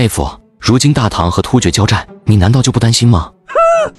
妹夫，如今大唐和突厥交战，你难道就不担心吗？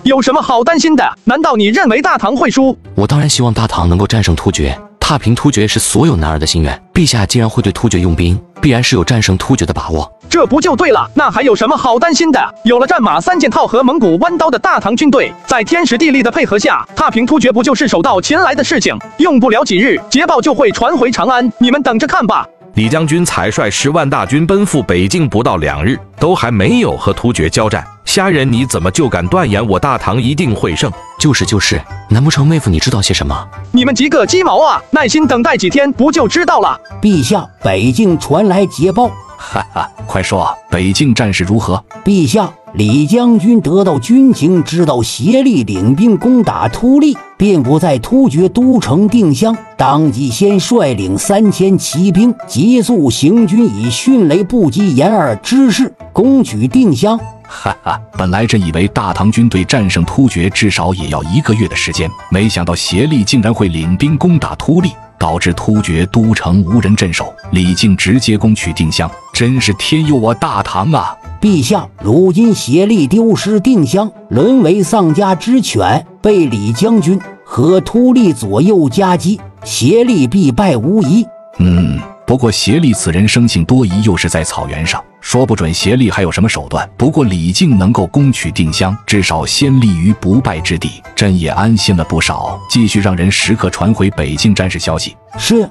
有什么好担心的？难道你认为大唐会输？我当然希望大唐能够战胜突厥，踏平突厥是所有男儿的心愿。陛下既然会对突厥用兵，必然是有战胜突厥的把握。这不就对了？那还有什么好担心的？有了战马三件套和蒙古弯刀的大唐军队，在天时地利的配合下，踏平突厥不就是手到擒来的事情？用不了几日，捷报就会传回长安，你们等着看吧。李将军才率十万大军奔赴北境不到两日，都还没有和突厥交战。虾仁，你怎么就敢断言我大唐一定会胜？就是就是，难不成妹夫你知道些什么？你们几个鸡毛啊！耐心等待几天，不就知道了？陛下，北境传来捷报。哈哈，快说，北境战事如何？陛下，李将军得到军情，知道协力领兵攻打突利，并不在突厥都城定襄，当即先率领三千骑兵急速行军，以迅雷不及掩耳之势攻取定襄。哈哈，本来朕以为大唐军队战胜突厥至少也要一个月的时间，没想到协力竟然会领兵攻打突利。导致突厥都城无人镇守，李靖直接攻取定襄，真是天佑我大唐啊！陛下，如今协力丢失定襄，沦为丧家之犬，被李将军和突利左右夹击，协力必败无疑。嗯。不过协力此人生性多疑，又是在草原上，说不准协力还有什么手段。不过李靖能够攻取定襄，至少先立于不败之地，朕也安心了不少。继续让人时刻传回北境战事消息。是，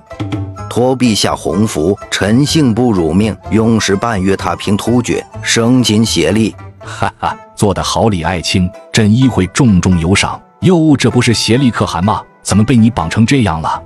托陛下洪福，臣幸不辱命，用时半月踏平突厥，生擒协力。哈哈，做得好，李爱卿，朕一会重重有赏。哟，这不是协力可汗吗？怎么被你绑成这样了？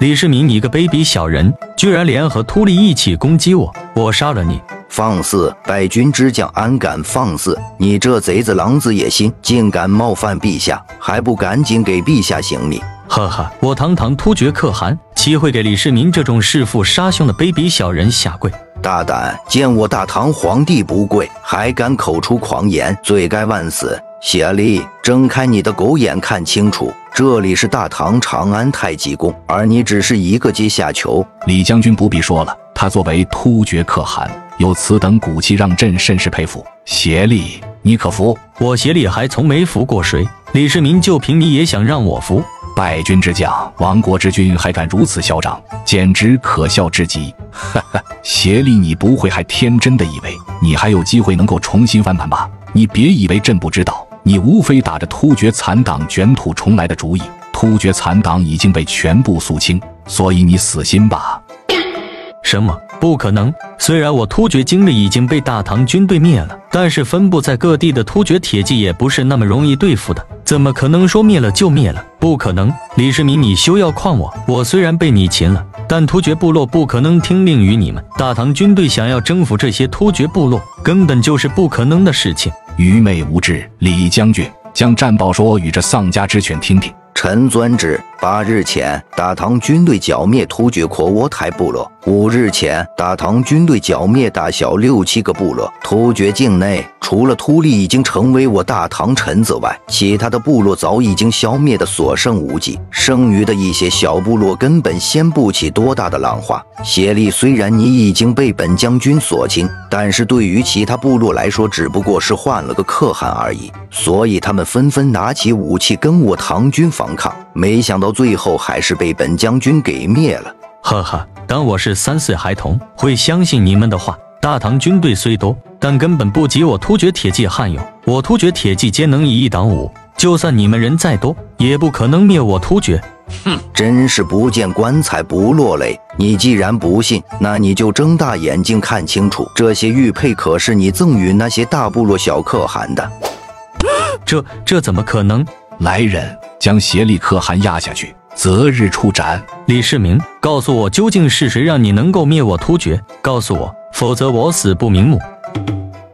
李世民，你个卑鄙小人，居然联合秃利一起攻击我！我杀了你！放肆！败军之将安敢放肆？你这贼子狼子野心，竟敢冒犯陛下，还不赶紧给陛下行礼！呵呵，我堂堂突厥可汗，岂会给李世民这种弑父杀兄的卑鄙小人下跪？大胆！见我大唐皇帝不跪，还敢口出狂言，罪该万死！协力，睁开你的狗眼，看清楚，这里是大唐长安太极宫，而你只是一个阶下囚。李将军不必说了，他作为突厥可汗，有此等骨气，让朕甚是佩服。协力，你可服？我协力还从没服过谁。李世民就凭你也想让我服？败军之将，亡国之君，还敢如此嚣张，简直可笑至极！哈哈，协力，你不会还天真的以为你还有机会能够重新翻盘吧？你别以为朕不知道。你无非打着突厥残党卷土重来的主意，突厥残党已经被全部肃清，所以你死心吧。什么？不可能！虽然我突厥精锐已经被大唐军队灭了，但是分布在各地的突厥铁骑也不是那么容易对付的，怎么可能说灭了就灭了？不可能！李世民，你休要诓我！我虽然被你擒了，但突厥部落不可能听命于你们。大唐军队想要征服这些突厥部落，根本就是不可能的事情。愚昧无知，李将军将战报说与这丧家之犬听听。臣遵旨。八日前，大唐军队剿灭突厥阔窝台部落。五日前，大唐军队剿灭大小六七个部落。突厥境内，除了突利已经成为我大唐臣子外，其他的部落早已经消灭的所剩无几。剩余的一些小部落根本掀不起多大的浪花。协力，虽然你已经被本将军所擒，但是对于其他部落来说，只不过是换了个可汗而已。所以他们纷纷拿起武器跟我唐军反抗。没想到。最后还是被本将军给灭了。呵呵，当我是三岁孩童，会相信你们的话。大唐军队虽多，但根本不及我突厥铁骑悍勇。我突厥铁骑皆能以一挡五，就算你们人再多，也不可能灭我突厥。哼，真是不见棺材不落泪。你既然不信，那你就睁大眼睛看清楚，这些玉佩可是你赠予那些大部落小可汗的。这这怎么可能？来人！将协力可汗压下去，择日处斩。李世民，告诉我究竟是谁让你能够灭我突厥？告诉我，否则我死不瞑目。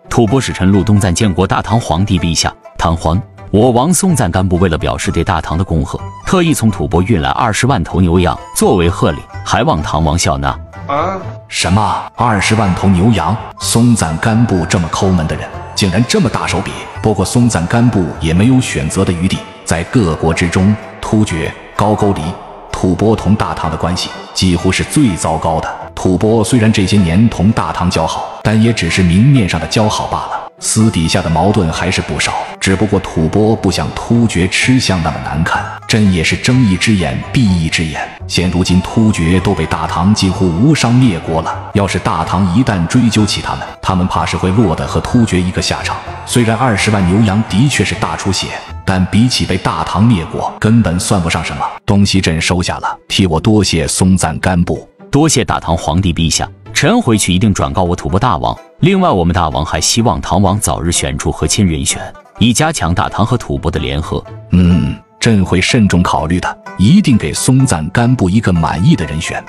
吐蕃使臣陆东赞见过大唐皇帝陛下。唐皇，我王松赞干布为了表示对大唐的恭贺，特意从吐蕃运来二十万头牛羊作为贺礼，还望唐王笑纳。啊？什么？二十万头牛羊？松赞干布这么抠门的人，竟然这么大手笔。不过松赞干布也没有选择的余地。在各国之中，突厥、高句丽、吐蕃同大唐的关系几乎是最糟糕的。吐蕃虽然这些年同大唐交好，但也只是明面上的交好罢了，私底下的矛盾还是不少。只不过吐蕃不像突厥吃相那么难看，朕也是睁一只眼闭一只眼。现如今突厥都被大唐几乎无伤灭国了，要是大唐一旦追究起他们，他们怕是会落得和突厥一个下场。虽然二十万牛羊的确是大出血，但比起被大唐灭国，根本算不上什么。东西朕收下了，替我多谢松赞干布。多谢大唐皇帝陛下，臣回去一定转告我吐蕃大王。另外，我们大王还希望唐王早日选出和亲人选，以加强大唐和吐蕃的联合。嗯，朕会慎重考虑的，一定给松赞干布一个满意的人选。